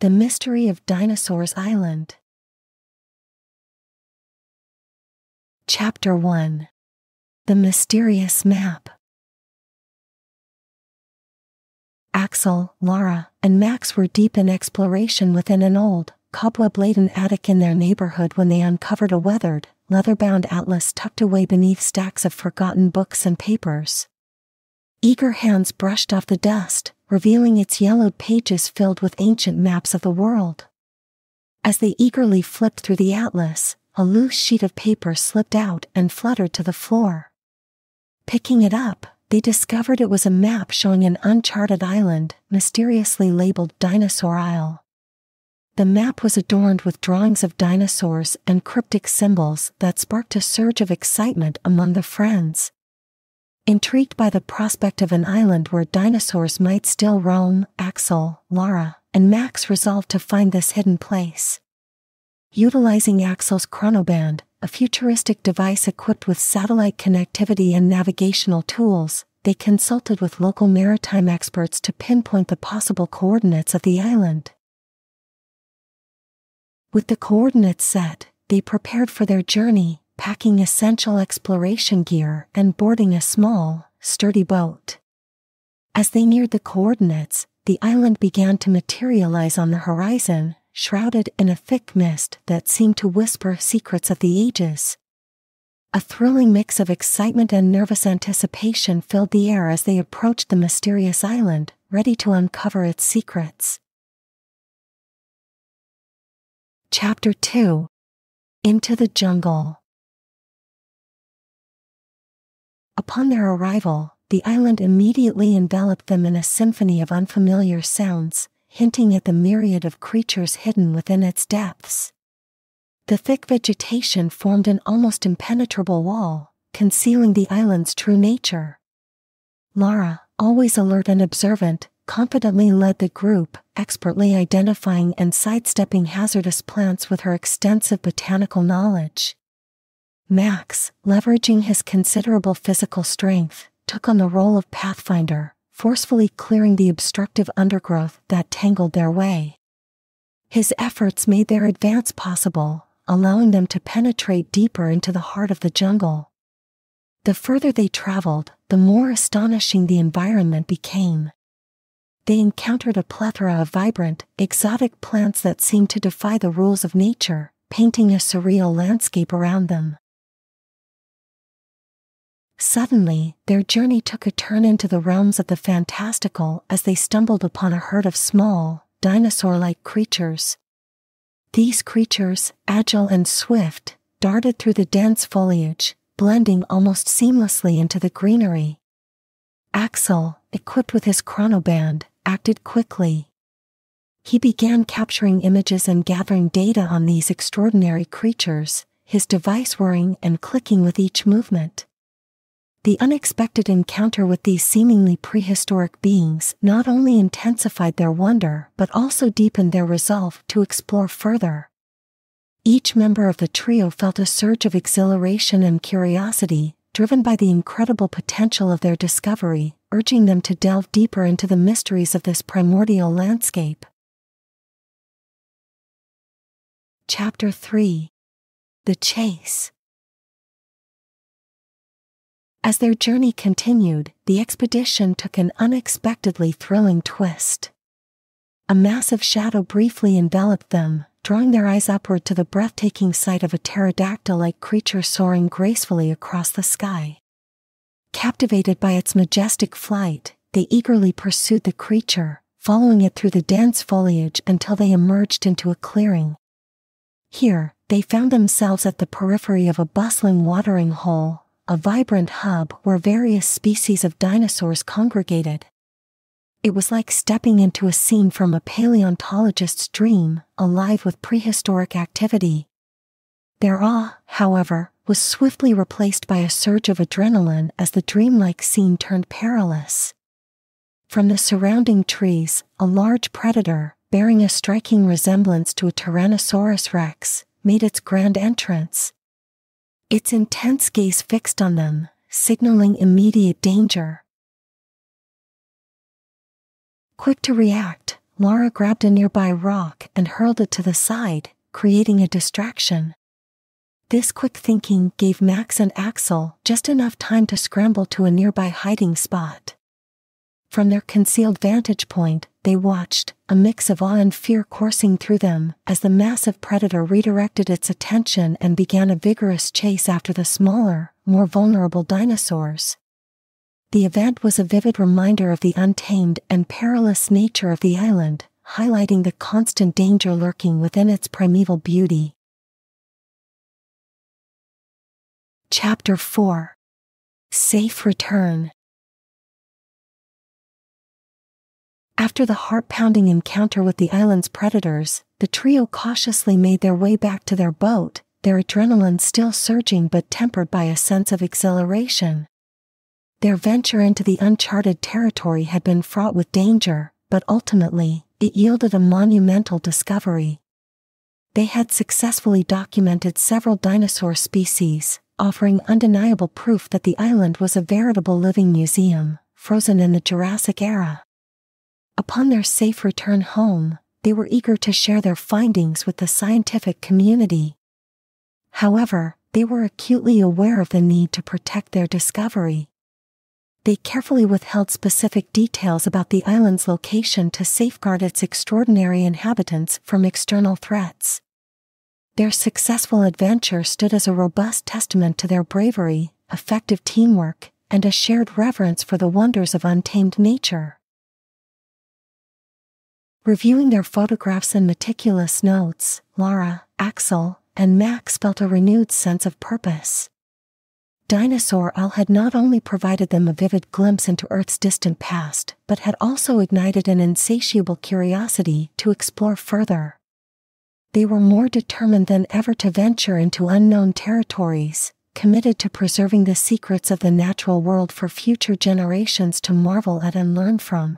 The Mystery of Dinosaurs Island. Chapter 1 The Mysterious Map. Axel, Lara, and Max were deep in exploration within an old, cobweb laden attic in their neighborhood when they uncovered a weathered, leather bound atlas tucked away beneath stacks of forgotten books and papers. Eager hands brushed off the dust, revealing its yellowed pages filled with ancient maps of the world. As they eagerly flipped through the atlas, a loose sheet of paper slipped out and fluttered to the floor. Picking it up, they discovered it was a map showing an uncharted island, mysteriously labeled Dinosaur Isle. The map was adorned with drawings of dinosaurs and cryptic symbols that sparked a surge of excitement among the friends. Intrigued by the prospect of an island where dinosaurs might still roam, Axel, Lara, and Max resolved to find this hidden place. Utilizing Axel's ChronoBand, a futuristic device equipped with satellite connectivity and navigational tools, they consulted with local maritime experts to pinpoint the possible coordinates of the island. With the coordinates set, they prepared for their journey, packing essential exploration gear and boarding a small, sturdy boat. As they neared the coordinates, the island began to materialize on the horizon, shrouded in a thick mist that seemed to whisper secrets of the ages. A thrilling mix of excitement and nervous anticipation filled the air as they approached the mysterious island, ready to uncover its secrets. Chapter 2 Into the Jungle Upon their arrival, the island immediately enveloped them in a symphony of unfamiliar sounds, hinting at the myriad of creatures hidden within its depths. The thick vegetation formed an almost impenetrable wall, concealing the island's true nature. Lara, always alert and observant, confidently led the group, expertly identifying and sidestepping hazardous plants with her extensive botanical knowledge. Max, leveraging his considerable physical strength, took on the role of pathfinder, forcefully clearing the obstructive undergrowth that tangled their way. His efforts made their advance possible, allowing them to penetrate deeper into the heart of the jungle. The further they traveled, the more astonishing the environment became they encountered a plethora of vibrant, exotic plants that seemed to defy the rules of nature, painting a surreal landscape around them. Suddenly, their journey took a turn into the realms of the fantastical as they stumbled upon a herd of small, dinosaur like creatures. These creatures, agile and swift, darted through the dense foliage, blending almost seamlessly into the greenery. Axel, equipped with his ChronoBand, acted quickly. He began capturing images and gathering data on these extraordinary creatures, his device whirring and clicking with each movement. The unexpected encounter with these seemingly prehistoric beings not only intensified their wonder but also deepened their resolve to explore further. Each member of the trio felt a surge of exhilaration and curiosity, driven by the incredible potential of their discovery, urging them to delve deeper into the mysteries of this primordial landscape. Chapter 3 The Chase As their journey continued, the expedition took an unexpectedly thrilling twist. A massive shadow briefly enveloped them, drawing their eyes upward to the breathtaking sight of a pterodactyl like creature soaring gracefully across the sky. Captivated by its majestic flight, they eagerly pursued the creature, following it through the dense foliage until they emerged into a clearing. Here, they found themselves at the periphery of a bustling watering hole, a vibrant hub where various species of dinosaurs congregated. It was like stepping into a scene from a paleontologist's dream, alive with prehistoric activity. Their awe, however, was swiftly replaced by a surge of adrenaline as the dreamlike scene turned perilous. From the surrounding trees, a large predator, bearing a striking resemblance to a Tyrannosaurus rex, made its grand entrance. Its intense gaze fixed on them, signaling immediate danger. Quick to react, Lara grabbed a nearby rock and hurled it to the side, creating a distraction. This quick thinking gave Max and Axel just enough time to scramble to a nearby hiding spot. From their concealed vantage point, they watched, a mix of awe and fear coursing through them, as the massive predator redirected its attention and began a vigorous chase after the smaller, more vulnerable dinosaurs. The event was a vivid reminder of the untamed and perilous nature of the island, highlighting the constant danger lurking within its primeval beauty. Chapter 4 Safe Return After the heart pounding encounter with the island's predators, the trio cautiously made their way back to their boat, their adrenaline still surging but tempered by a sense of exhilaration. Their venture into the uncharted territory had been fraught with danger, but ultimately, it yielded a monumental discovery. They had successfully documented several dinosaur species, offering undeniable proof that the island was a veritable living museum, frozen in the Jurassic era. Upon their safe return home, they were eager to share their findings with the scientific community. However, they were acutely aware of the need to protect their discovery they carefully withheld specific details about the island's location to safeguard its extraordinary inhabitants from external threats. Their successful adventure stood as a robust testament to their bravery, effective teamwork, and a shared reverence for the wonders of untamed nature. Reviewing their photographs and meticulous notes, Lara, Axel, and Max felt a renewed sense of purpose. Dinosaur Isle had not only provided them a vivid glimpse into Earth's distant past, but had also ignited an insatiable curiosity to explore further. They were more determined than ever to venture into unknown territories, committed to preserving the secrets of the natural world for future generations to marvel at and learn from.